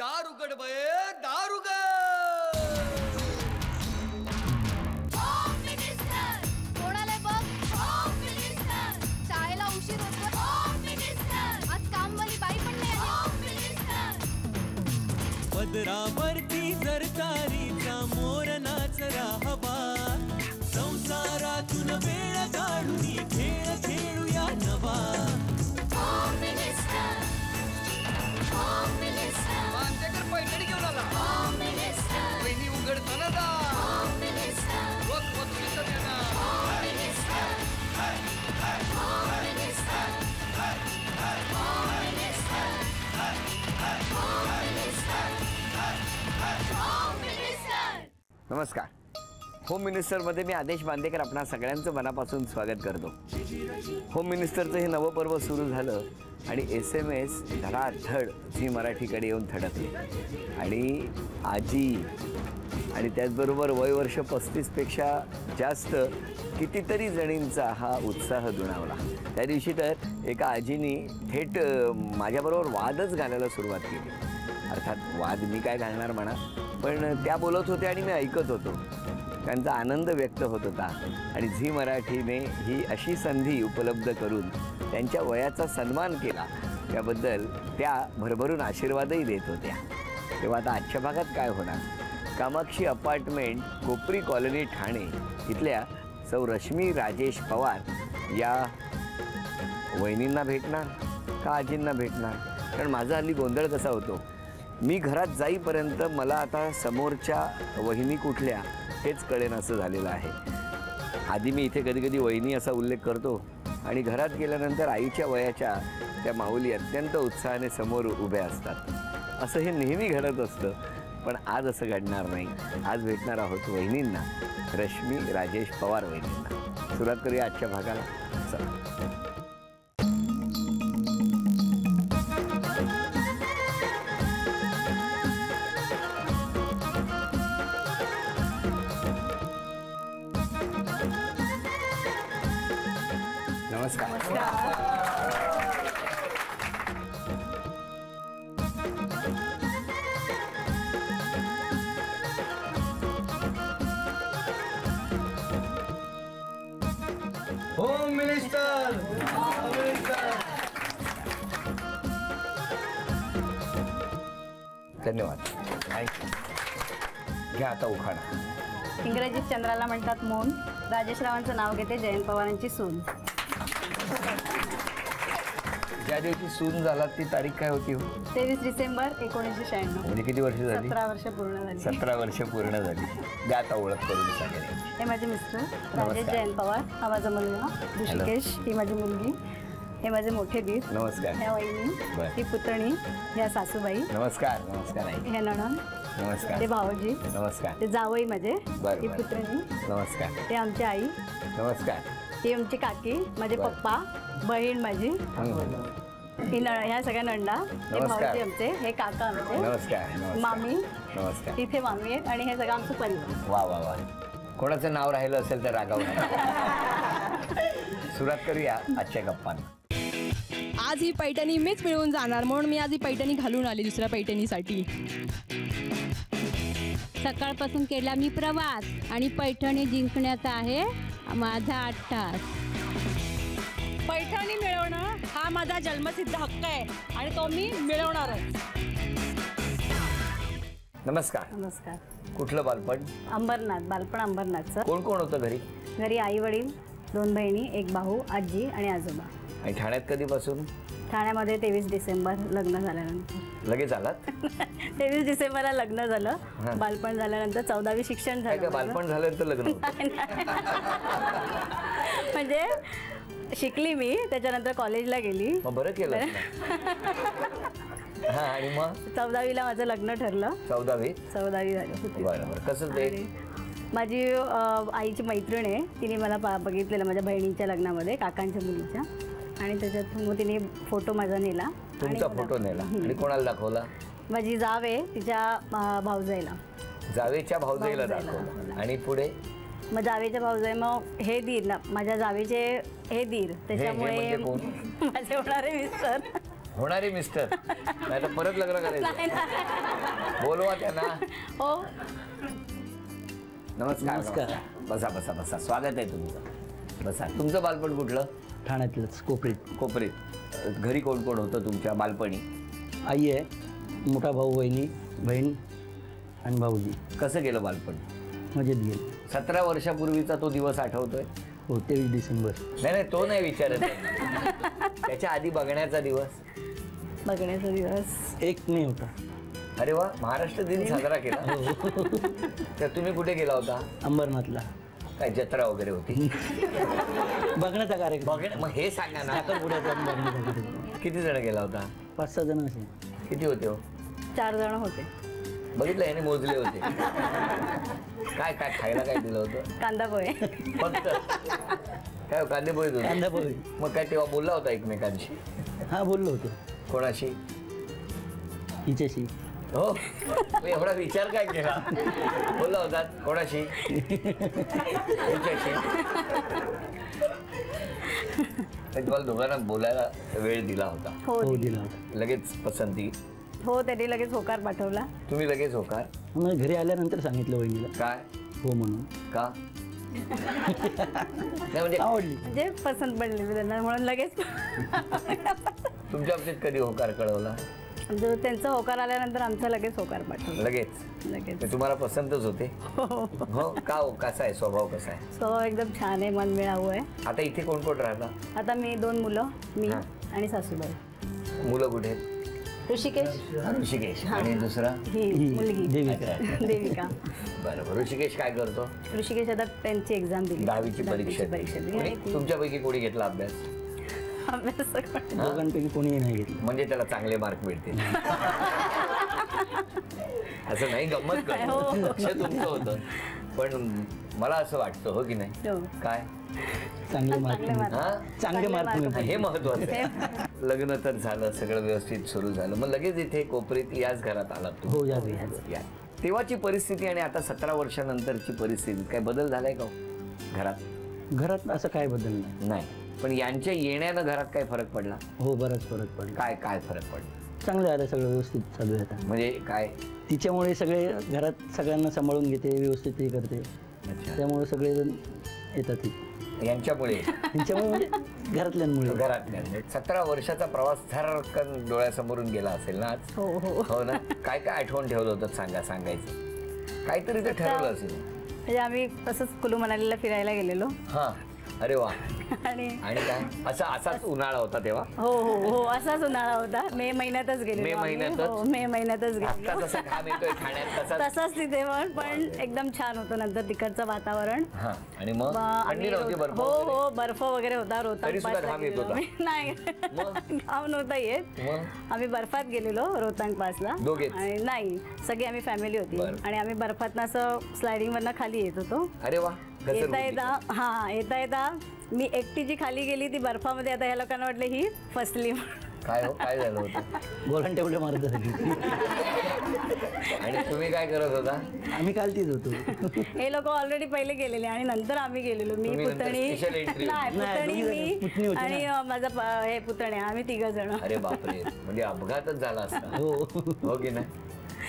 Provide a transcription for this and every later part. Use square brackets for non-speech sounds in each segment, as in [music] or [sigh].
दार उघड बये दार उघड कोणाला बघ? शाळेला उशीर होतो आज कामवाली बाई पण नाही आली. पदरावरती नमस्कार. होम मिनिस्टरमध्ये मी आदेश बांदेकर आपणा सगळ्यांचं मनापासून स्वागत करतो. होम मिनिस्टरचं हे नवं पर्व सुरू झालं आणि एस एम एस धडाधड झी मराठीकडे येऊन थडकली. आणि आजी आणि त्याचबरोबर वयवर्ष पस्तीसपेक्षा जास्त कितीतरी जणींचा हा उत्साह दुणावला. त्या दिवशी तर एका आजीनी थेट माझ्याबरोबर वादच घालायला सुरुवात केली. अर्थात वाद मी काय घालणार म्हणा. पण त्या बोलत होत्या आणि मी ऐकत होतो. त्यांचा आनंद व्यक्त होत होता. आणि झी मराठीने ही अशी संधी उपलब्ध करून त्यांच्या वयाचा सन्मान केला. त्याबद्दल त्या भरभरून आशीर्वादही देत होत्या. तेव्हा आता आजच्या भागात काय होणार? कामाक्षी अपार्टमेंट कोपरी कॉलनी ठाणे इथल्या सौ रश्मी राजेश पवार या वहिनींना भेटणार? का आजींना भेटणार? कारण माझा हल्ली गोंधळ कसा होतो? मी घरात जाईपर्यंत मला आता समोरच्या वहिनी कुठल्या हेच कळेन असं झालेलं आहे. आधी मी इथे कधी कधी वहिनी असा उल्लेख करतो आणि घरात गेल्यानंतर आईच्या वयाच्या त्या माऊली अत्यंत उत्साहाने समोर उभ्या असतात. असं हे नेहमी घडत असतं पण आज असं घडणार नाही. आज भेटणार आहोत वहिनींना रश्मी राजेश पवार वहिनींना. सुरुवात करूया आजच्या भागाला. चला. धन्यवाद. थँक्यू घ्या आता उखाणा. इंग्रजीत चंद्राला म्हणतात मोन. राजेश रावांचं नाव घेते जयंत पवारांची सून. ज्या दिवशी सून झाला ती तारीख काय होती? हो तेवीस डिसेंबर एकोणीसशे शहाण्णव. म्हणजे किती वर्ष झाली? सतरा वर्ष पूर्ण झाली. सतरा वर्ष पूर्ण झाली. द्या आता ओळख करून हे माझे मिस्टर राजेश. जयंत पवार. हा माझा मुलगा ऋषिकेश ही माझी मुलगी. हे माझे मोठे दीर. नमस्कार. ह्या वहिनी. ही पुतणी ह्या सासूबाई नमस्कार नमस्कार हे नणन नमस्कार. ते भाऊजी नमस्कार. ते जावई माझे ही. पुतणी नमस्कार. ते आमची आई. नमस्कार. ही आमची काकी माझे. पप्पा बहीण माझी. हं. ही न ह्या सगळ्या नंडा हे. भाऊजी आमचे हे काका आमचे. नमस्कार. मामी नमस्कार. तिथे मामी आहेत आणि हे सगळं आमचं परिवार. वा वा वा. कोणाचं नाव राहिलं असेल तर रागावू नका. [laughs] सुरुवात करूया आजच्या गप्पांना. आज ही पैठणी मीच मिळवून जाणार म्हणून मी आज ही पैठणी घालून आली दुसऱ्या पैठणीसाठी. सकाळपासून केला मी प्रवास आणि पैठणी जिंकण्याचा आहे माझा अट्टास पैठणी मिळवणं हा माझा जन्मसिद्ध हक्क आहे आणि तो मी मिळवणारच. नमस्कार. नमस्कार. कुठलं बालपण? अंबरनाथ बालपण अंबरनाथचं. कोण कोण होतं घरी? घरी आई वडील दोन बहिणी एक भाऊ आजी आणि आजोबा. आणि ठाण्यात कधीपासून? ठाण्यामध्ये तेवीस डिसेंबर लग्न झाल्यानंतर. लगेच आलात? [laughs] तेवीस डिसेंबरला लग्न हा. झालं बालपण झाल्यानंतर चौदावी शिक्षण काय झालं माझं. बालपण झालं तर लग्न होतं. [laughs] म्हणजे शिकली मी त्याच्यानंतर कॉलेजला गेली. मग बरं केलं. हा आणि मग? [laughs] चौदावीला माझं लग्न ठरलं. चौदावी? चौदावी झाली होती. बरं बरं. कसं ते? आणि माझी अ, आईची मैत्रीण आहे. तिने मला पा बघितलेलं माझ्या बहिणीच्या लग्नामध्ये काकांच्या मुलीच्या. आणि त्याच्यात मग तिने फोटो माझा नेला. तुमचा फोटो नेला. आणि कोणाला दाखवला? माझी जाव तिच्या भाऊजाईला. जावेच्या भाऊजाईला दाखवला दाखवला. आणि पुढे? मग जावेच्या भाऊजाई मग हे दीर ना माझ्या जावेचे हे दीर त्याच्यामुळे म्हणजे? [laughs] माझे होणारे मिस्टर. होणारे मिस्टर? नाही तर परत लग्न [laughs] करायचं. बोलवा त्यांना. हो. नमस्कार. नमस्कार. बसा बसा बसा. स्वागत आहे तुमचं. बसा. तुमचं बालपण कुठलं? ठाण्यातलंच कोपरीत. कोपरीत. घरी कोण कोण होतं तुमच्या बालपणी? आई आहे मोठा भाऊ बहिणी बहीण आणि भाऊजी. कसं गेलं बालपण? मजेत गेले. सतरा वर्षापूर्वीचा तो दिवस आठवतोय? हो तेवीस डिसेंबर. नाही नाही तो नाही विचारत. आहे. त्याच्या आधी बघण्याचा दिवस? बघण्याचा दिवस. एक मे होता. अरे वा महाराष्ट्र दिन साजरा केला. तर तुम्ही कुठे गेला होता? अंबरनाथला. काय जत्रा वगैरे होती? [laughs] बघण्याचा कार्यक्रम. बघ मग हे सांगा ना. बघण्याचा कार्यक्रम. किती जण गेला होता? पाच सहा जण असे किती होते हो? चार जण होते. बघितलं याने मोजले होते. काय काय खायला काय दिलं होतं? कांदा पोहे. फक्त? काय हो, कांदे पोहे होते कांदा पोहे. मग काय तेव्हा बोलला होता एकमेकांशी? हा बोललो होतो. कोणाशी? हिच्याशी. हो. मग एवढा विचार काय केला? बोलला होता कोणाशी? तुम्हाला दोघांना बोलायला वेळ दिला होता. हो हो दिला होता. लगेच पसंती? हो त्यांनी लगेच होकार पाठवला. तुम्ही लगेच होकार? मग घरी आल्यानंतर सांगितलं वहिनीला. काय? हो म्हणून. का? नाही म्हणजे आवडली. म्हणजे पसंत पडली मी त्यांना म्हणून लगेच. तुमच्या बाबतीत कधी होकार कळवला? जो त्यांचा होकार आल्यानंतर आमचा लगेच होकार पाठवला. लगेच? लगेच. ते तुम्हाला पसंतच होते? हो. का हो? कसा आहे? स्वभाव कसा आहे? तो एकदम छान आहे मनमिळावू आहे. आता इथे कोण कोण राहता? आता मी दोन मुलं मी हा. आणि सासूबाई. मुलं कुठे आहेत? ऋषिकेश. ऋषिकेश. आणि दुसरा? ही ही मुलगी. देविका. देविका. बरं बरं ऋषिकेश काय करतो? ऋषिकेश आता टेन्थची एक्झाम दिली. दहावीची परीक्षा दिली. कोणी- आणि ती तुमच्यापैकी कोणी घेतला अभ्यास. दोघांपैकी कोणीही नाही घेतलं. म्हणजे त्याला चांगले मार्क मिळतील. असं नाही गंमत करतो हो. लक्ष तुमचं होतं. पण मला असं वाटतं हो की नाही? हो. काय? चांगले मार्क चांगले मार्क. हा? हे महत्वाचं आहे. लग्न तर झालं सगळं व्यवस्थित सुरू झालं. मग लगेच इथे कोपरीत याच घरात आलात हो तुम्ही या तेव्हाची परिस्थिती आणि आता सतरा वर्षानंतरची परिस्थिती काय बदल झालाय का हो? घरात? घरात असं काय बदल नाही. नाही. पण यांच्या येण्यानं घरात काय फरक पडला? हो बराच फरक पडला. काय काय फरक पडला? चांगलं आलं सगळं व्यवस्थित चालू आहे आता. म्हणजे काय? तिच्यामुळे सगळे घरात सगळ्यांना सांभाळून घेते व्यवस्थित हे करते. त्यामुळे सगळेजण येतात. यांच्यामुळे? त्यांच्यामुळे म्हणजे घरातल्यांमुळे. घरातल्या सतरा वर्षाचा प्रवास थरकन डोळ्यासमोरून गेला असेल ना आज? हो हो. हो ना? काय काय आठवण ठेवलं होतं सांगा सांगायचं. काहीतरी ते ठरवलं असेल. म्हणजे आम्ही तसंच कुलू मनालीला फिरायला गेलेलो. हा. अरे वा आणि आणि काय असा असाच उन्हाळा होता तेव्हा हो हो हो असाच उन्हाळा होता मे महिन्यातच गेलेलो मे आम्ही. महिन्यातच? हो मे महिन्यातच तसा तसाच तिथे पण पण एकदम छान होतं नंतर तिकडचं वातावरण हा आणि मग हो? हो बर्फ वगैरे होता रोहतांग तरी सुद्धा पासला घाम येत गेलेलो होता? आम्ही. नाही? घाम नव्हता येत आम्ही बर्फात गेलेलो रोहतांग पासला? आणि नाही सगळी आम्ही फॅमिली होती. आणि आम्ही बर्फातनं असं स्लायडिंग वरनं खाली येत होतो अरे वा येता. येता हा येता येता मी एकटी जी खाली गेली ती बर्फामध्ये आता ह्या लोकांना वाटलं ही फसली. काय हो काय झालं होतं? बोलान तेवढ्या मारत होती. आणि तुम्ही काय करत होता? आम्ही कालतीच होतो. हे लोक ऑलरेडी पहिले गेलेले आणि नंतर आम्ही गेलेलो. मी तुम्ही नंतर पुतणी special entry नाही नाही, पुतणी दोघी जण. पुतणी मी होती आणि अं, माझा प- हे पुतणे आम्ही तिघ जण. अरे बापरे म्हणजे अपघातच झाला असता. हो. हो की नाही?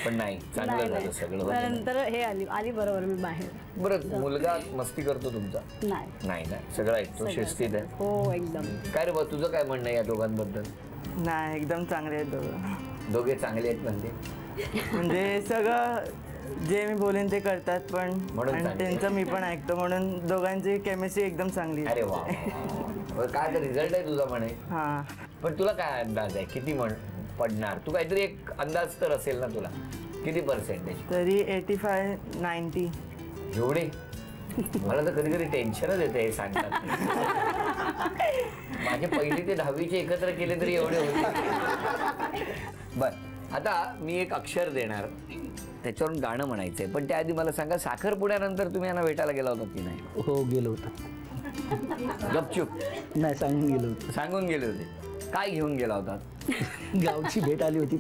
पण नाही. चांगलं नाही, झालं नाही. सगळं. मग होतं. नंतर हे आली आली बरोबर मी बाहेर. बरं मुलगा मस्ती करतो तुमचा? नाही. नाही नाही सगळं ऐकतो सगळं. शिस्तीत आहे. हो एकदम. काय रे बा तुझं काय म्हणणं आहे या दोघांबद्दल? नाही एकदम चांगले आहेत दोघं. दोघे चांगले आहेत म्हणजे? म्हणजे सगळं जे मी बोलेन ते करतात पण म्हणून आणि चांगले. त्यांचं मी पण ऐकतो म्हणून दोघांची केमिस्ट्री एकदम चांगली आहे. अरे वा वा, वा, वा. बरं, काय तर रिझल्ट आहे तुझा म्हणे? हा. पण तुला काय अंदाज आहे? किती म्हण पडणार. तू काहीतरी एक अंदाज तर असेल ना तुला. किती पर्सेंटेज तरी एटी फाय नाईन्टी एवढे? मला तर कधी कधी टेन्शनच येते हे सांगतात. माझे पहिली ते दहावीचे एकत्र केले तरी एवढे होते. बर आता मी एक अक्षर देणार. त्याच्यावरून गाणं म्हणायचंय. पण त्याआधी मला सांगा साखरपुड्यानंतर तुम्ही यांना भेटायला गेला होता की नाही? हो गेलो होतो. गपचूप. नाही सांगून गेलो होतो. सांगून गेले होते. काय घेऊन गेला होता? गावची भेट आली होती.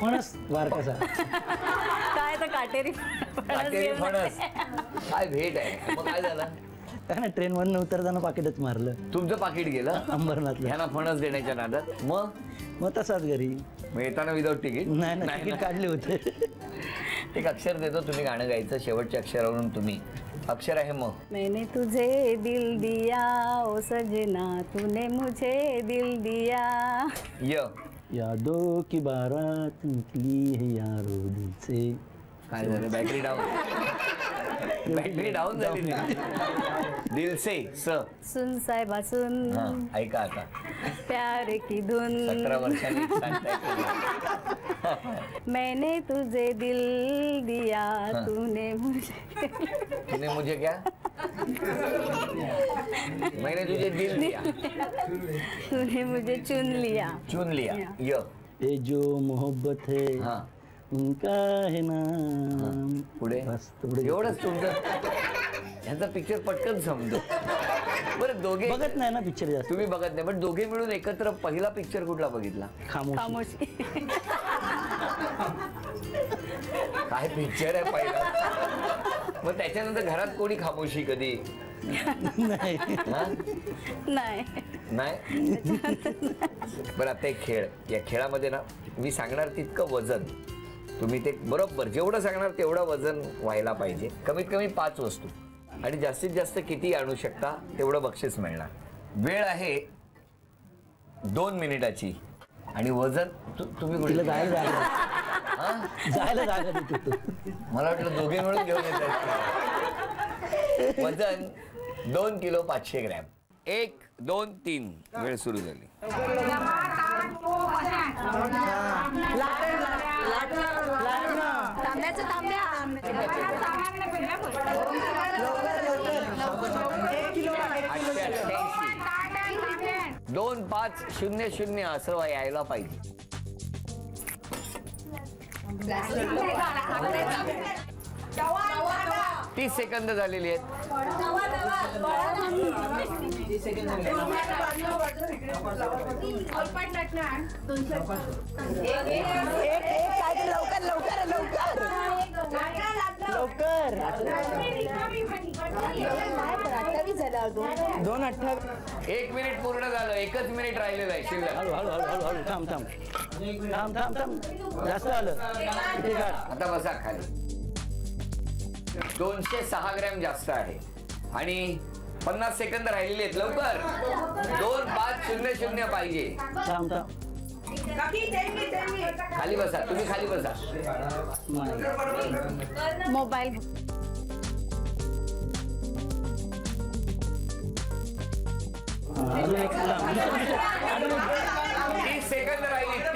फणस वारकाचा काय तर काटेरी फणस काटेरी घेऊन फणस. काय भेट आहे? मग काय झालं? काय ना ट्रेनवरनं उतरताना पाकिटच मारलं. तुमचं पाकिट गेलं? अंबरनाथला. ह्यांना फणस देण्याच्या नादात. मग? मग तसाच घरी. मग येताना विदाऊट तिकीट नाही ना तिकीट काढले होते. [laughs] एक अक्षर देतो तुम्ही गाणं गायचं. शेवटच्या अक्षरावरून तुम्ही. अक्षर आहे मग मैंने तुझे दिल दिया ओ सजना तूने मुझे दिल दिया। य। यादों की बारात निकली है यारो दिल से। काय झालं बॅटरी डाऊन बॅटरी डाऊन झाली [laughs] दिल। से स। सुन साहेबा सुन। हा ऐका आता प्यार की धुन. [laughs] मैंने तुझे दिल दिया हाँ. तूने मुझे। तूने मुझे क्या? मैंने तुझे दिल दिया। तूने मुझे चुन लिया। चुन लिया। य। ये। जो मोहब्बत है हा। उनका है नाम। पुढे एवढंच तुमचं ह्यांचा पिक्चर पटकन समजतो बरं दोघे बघत नाही ना पिक्चर जास्त. तुम्ही बघत नाही पण दोघे मिळून एकत्र पहिला पिक्चर कुठला बघितला? खामोशी. खामोशी. काय पिक्चर आहे पहिला? मग त्याच्यानंतर घरात कोणी खामोशी कधी? नाही? नाही. नाही? बरं आता एक खेळ. या खेळामध्ये ना मी सांगणार तितकं वजन. तुम्ही ते बरोबर जेवढं सांगणार तेवढं वजन व्हायला पाहिजे. कमीत कमी पाच वस्तू. आणि जास्तीत जास्त किती आणू शकता तेवढं बक्षीस मिळणार. वेळ आहे दोन मिनिटाची. आणि वजन तु- तुम्ही कुठे तिला जायला जागा हा? जायला जागा देतो तो. मला वाटलं दोघे मिळून घेऊन येत. वजन दोन किलो पाचशे ग्रॅम. एक दोन तीन. वेळ सुरू झाली. दोन पाच शून्य शून्य असं यायला पाहिजे. तीस सेकंद झालेली आहेत. दोन अठ्ठावीस एक मिनिट पूर्ण झालं एकच मिनिट राहिलेलं आहे शिल्लक. हळू हळू हळू हळू थांब थांब. थांब थांब थांब. जास्त आलं आता बसा खाली. दोनशे सहा ग्रॅम जास्त आहे. आणि पन्नास सेकंद राहिलेले आहेत लवकर. दोन पाच शून्य शून्य पाहिजे. खाली बसा तुम्ही खाली बसा. मोबाईल. तीस सेकंद राहिली.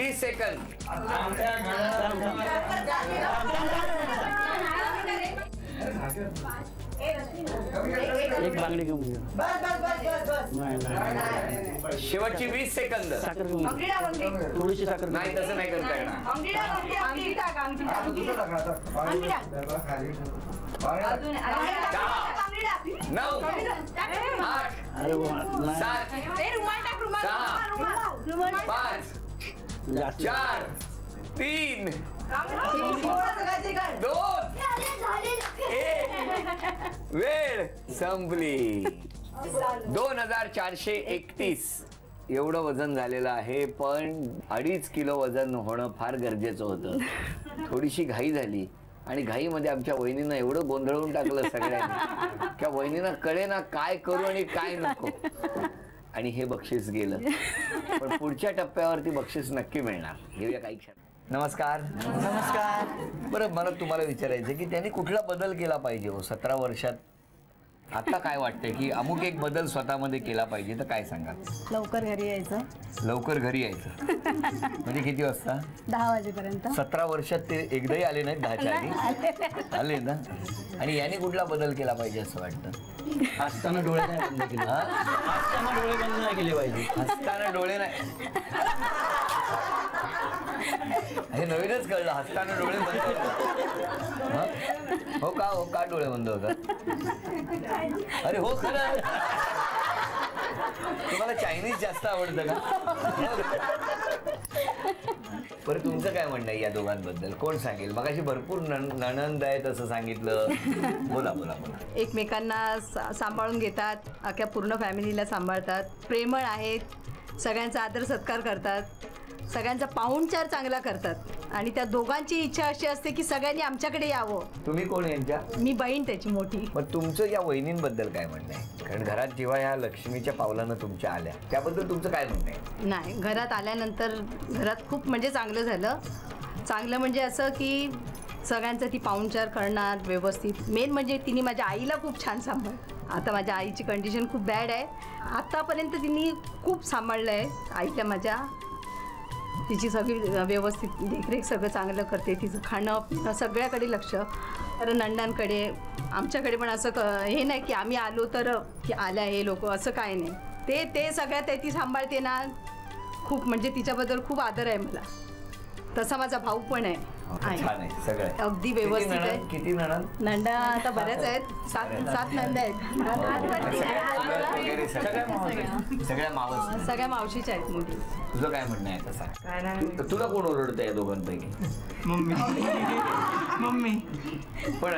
तीस तीस सेकंद थांब, थांब. एक बांगडी घेऊन घे. नाही, नाही, नाही. शेवटची वीस सेकंद साखर घेऊन घे. थोडीशी साखर घेऊन नाही तसं नाही करता येणार दहा नऊ आठ अरे वा, नाही. सात सहा पाच जास्त चार तीन दोन. एक. वेळ संपली. दोन हजार चारशे एकतीस. एवढं वजन झालेलं आहे पण अडीच किलो वजन होणं फार गरजेचं होतं. थोडीशी घाई झाली. आणि घाईमध्ये आमच्या वहिनीनं एवढं गोंधळून टाकलं सगळ्यांनी. त्या वहिनीनं कळे ना काय करू आणि काय नको. आणि हे बक्षीस गेलं. [laughs] पण पुढच्या टप्प्यावरती बक्षीस नक्की मिळणार. घेऊया काही क्षण. नमस्कार. नमस्कार. बरं मला तुम्हाला विचारायचं की त्यांनी कुठला बदल केला पाहिजे हो? सतरा वर्षात आता काय वाटतंय की अमुक एक बदल स्वतःमध्ये केला पाहिजे तर काय सांगा लवकर घरी यायचं. लवकर घरी यायचं. म्हणजे किती वाजता? दहा वाजेपर्यंत. सतरा वर्षात ते एकदाही आले नाहीत दहाच्या आधी. आले. ना? आणि याने कुठला बदल केला पाहिजे असं वाटतं? हसताना डोळे नाही बंद केले? हसताना डोळे बंद नाही केले पाहिजे. हसताना डोळे नाही. हे नवीनच कळलं हसताना डोळे बंद हो? का? हो का डोळे बंद होतात? अरे हो खरं तुम्हाला चायनीज जास्त आवडतं का? हो. बरं तुमचं काय म्हणणं आहे या दोघांबद्दल? कोण सांगेल? मगाशी भरपूर नण- नणंद आहेत असं सांगितलं. बोला बोला बोला. एकमेकांना सांभाळून घेतात अख्ख्या पूर्ण फॅमिलीला सांभाळतात. प्रेमळ आहेत सगळ्यांचा आदर सत्कार करतात. सगळ्यांचा पाहुणचार चांगला करतात. आणि त्या दोघांची इच्छा अशी असते की सगळ्यांनी आमच्याकडे यावं. तुम्ही कोण यांच्या? मी बहीण त्याची मोठी. मग तुमचं या वहिनींबद्दल काय म्हणणं आहे? कारण घरात जेव्हा ह्या लक्ष्मीच्या पावलानं तुमच्या आल्या त्याबद्दल तुमचं काय म्हणणं आहे? नाही घरात आल्यानंतर घरात खूप म्हणजे चांगलं झालं. चांगलं म्हणजे असं की सगळ्यांचं ती पाहुणचार करणार व्यवस्थित. मेन म्हणजे तिने माझ्या आईला खूप छान सांभाळ आता माझ्या आईची कंडिशन खूप बॅड आहे. आतापर्यंत तिने खूप सांभाळलं आहे आईला माझ्या तिची सगळी व्यवस्थित देखरेख सगळं चांगलं करते. तिचं खाणं पिणं सगळ्याकडे लक्ष. तर नंदांकडे आमच्याकडे पण असं क हे नाही की आम्ही आलो तर की आल्या हे लोक असं काय नाही. ते ते सगळ्यात ते ती सांभाळते ना खूप म्हणजे तिच्याबद्दल खूप आदर आहे मला. तसा माझा भाऊ पण आहे. छान आहे सगळं आहे. अगदी व्यवस्थित? आहे. किती नणंद? नंदा आता बऱ्याच आहेत. सात सात नंदा वगैरे आहेत सगळ्या सगळ्या मावस सगळ्या मावशीच्या आहेत मोठी तुझं काय म्हणणं आहे तसा काय नाही. तर तुला कोण ओरडतं या दोघांपैकी? मम्मी. [laughs] मम्मी. पण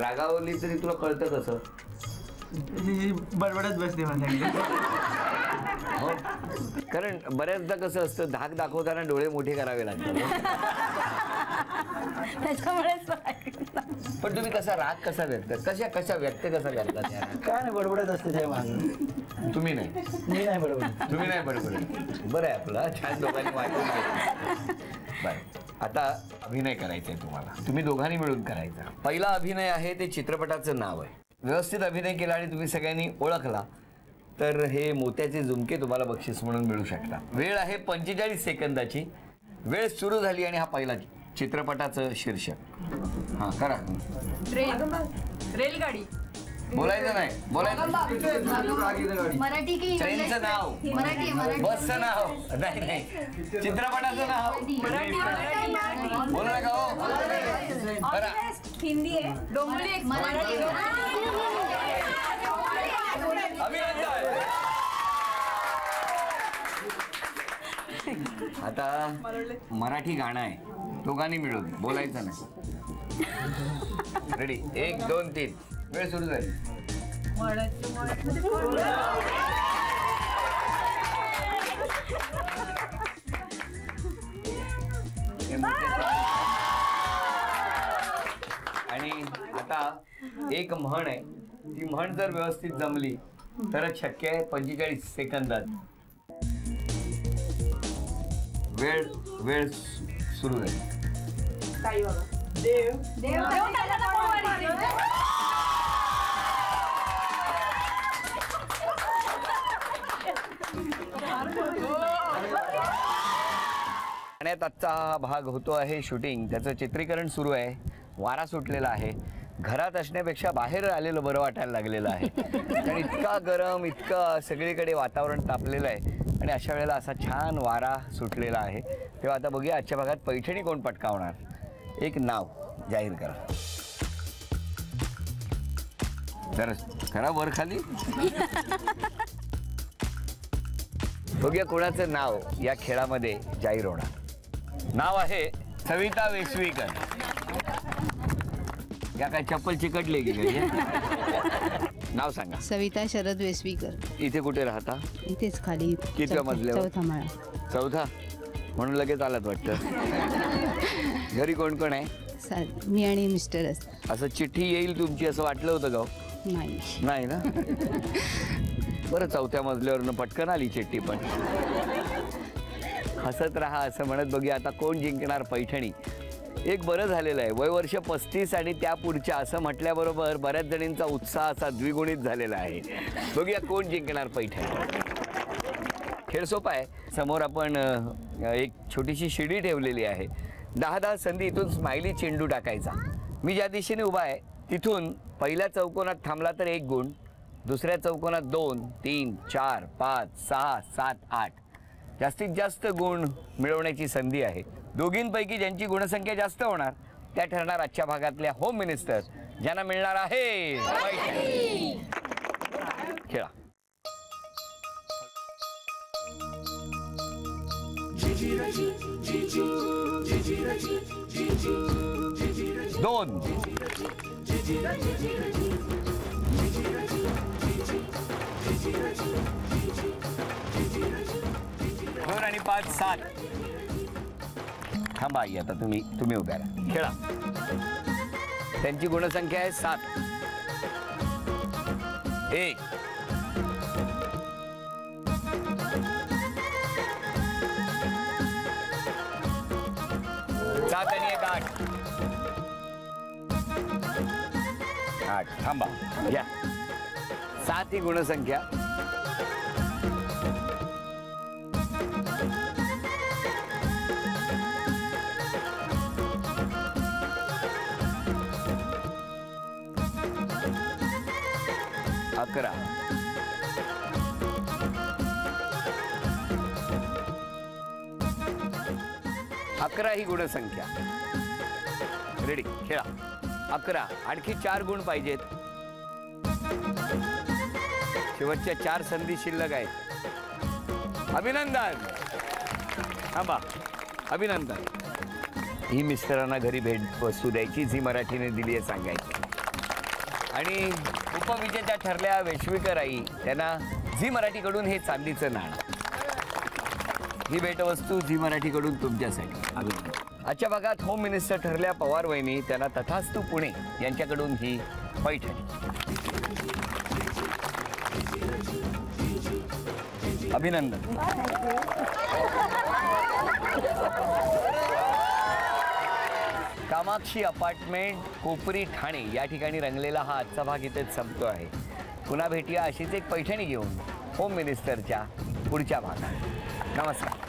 रागावली तरी तुला कळतं कसं? ही बडबडत बसते हो. कारण बऱ्याचदा कसं असतं धाक दाखवताना डोळे मोठे करावे लागतात. त्याच्यामुळेच पण तुम्ही कसा राग कसा व्यक्त कशा कशा व्यक्त कसा करतात? काय नाही बडबडत असते त्या मागं तुम्ही नाही. मी नाही बडबडत. तुम्ही नाही बरोबर बरं आहे आपलं छान दोघांनी वाटून बरं. आता अभिनय करायचा आहे तुम्हाला. तुम्ही दोघांनी मिळून करायचा. पहिला अभिनय आहे ते चित्रपटाचं नाव आहे. व्यवस्थित अभिनय केला आणि तुम्ही सगळ्यांनी ओळखला तर हे मोत्याचे झुमके तुम्हाला बक्षीस म्हणून मिळू शकतात वेळ आहे पंचेचाळीस सेकंदाची. वेळ सुरू झाली आणि हा पहिला चित्रपटाचं शीर्षक. हां करा. रेलगाडी. बोलायचं नाही. बोलायचं मराठी की ट्रेनचं नाव. बसचं नाव. नाही नाही. चित्रपटाचं नाव. बोलू नका हो. हिंदी आहे डोंबली मराठी अभिनंदन आता मराठी गाणं आहे. दोघांनी मिळून बोलायचं नाही. रेडी एक दोन तीन. वेळ सुरू झाली. आणि आता एक म्हण आहे. ती म्हण जर व्यवस्थित जमली तरच शक्य आहे पंचेचाळीस सेकंदात. वेळ वेळ सुरू झाली. ठाण्यात आजचा हा भाग होतो आहे शूटिंग. त्याचं चित्रीकरण सुरू आहे. वारा सुटलेला आहे. घरात असण्यापेक्षा बाहेर आलेलं बरं वाटायला लागलेलं आहे. कारण इतका गरम इतकं सगळीकडे वातावरण तापलेलं आहे. आणि अशा वेळेला असा छान वारा सुटलेला आहे. तेव्हा आता बघूया आजच्या भागात पैठणी कोण पटकावणार? एक नाव जाहीर करा. तर करा वर खाली. बघूया कोणाचं नाव या खेळामध्ये जाहीर होणार. नाव आहे सविता वेसवीकर. या काय चप्पल चिकटले की काय? नाव सांगा. सविता शरद वेसवीकर. इथे कुठे राहता? इथेच खाली. कितव्या चौथ्या- मजल्यावर? चौथा माळा. चौथा? म्हणून लगेच आलात वाटतं. [laughs] घरी कोण कोण आहे? सा- मी आणि मिस्टरच असं चिठ्ठी येईल तुमची असं वाटलं होतं का हो? नाही. नाही ना? बरं चौथ्या मजल्यावरनं पटकन आली चिठ्ठी पण. हसत राहा असं म्हणत बघूया आता कोण जिंकणार पैठणी. एक बरं झालेलं आहे. वय वर्ष पस्तीस आणि त्या पुढच्या असं म्हटल्याबरोबर बऱ्याच जणींचा उत्साह असा द्विगुणित झालेला आहे. बघूया कोण जिंकणार पैठण. खेळ सोपा आहे. समोर आपण एक छोटीशी शिडी ठेवलेली आहे. दहा दहा संधी इथून स्माइली चेंडू टाकायचा. मी ज्या दिशेने उभा आहे तिथून पहिल्या चौकोनात थांबला तर एक गुण दुसऱ्या चौकोनात दोन तीन चार पाच सहा सात आठ. जास्तीत जास्त गुण मिळवण्याची संधी आहे. दोघींपैकी ज्यांची गुणसंख्या जास्त होणार त्या ठरणार आजच्या भागातल्या होम मिनिस्टर ज्यांना मिळणार आहे खेळा. दोन. दोन आणि पाच सात. थांबा आई आता तुम्ही तुम्ही उभ्या राहा. खेळा. त्यांची गुणसंख्या आहे सात. एक. सात आणि एक आठ. आठ. थांबा. घ्या सात ही गुणसंख्या. अकरा अकरा ही गुणसंख्या. रेडी खेळा. अकरा. आणखी चार गुण पाहिजेत. शेवटच्या चार संधी शिल्लक आहेत. अभिनंदन! थांबा. अभिनंदन. ही मिस्टरांना घरी भेट वस्तू द्यायची झी मराठीने दिली आहे सांगायची. आणि उपविजेत्या ठरल्या वेश्विकर आई त्यांना झी मराठीकडून हे चांदीचं नाणं. ही भेटवस्तू झी मराठीकडून तुमच्यासाठी. अभिनंदन आजच्या भागात होम मिनिस्टर ठरल्या पवार वहिनी त्यांना तथास्तू पुणे यांच्याकडून ही पैठणी. अभिनंदन. कामाक्षी अपार्टमेंट कोपरी ठाणे या ठिकाणी रंगलेला हा आजचा भाग इथेच संपतो आहे. पुन्हा भेटूया अशीच एक पैठणी घेऊन होम मिनिस्टरच्या पुढच्या भागात. नमस्कार.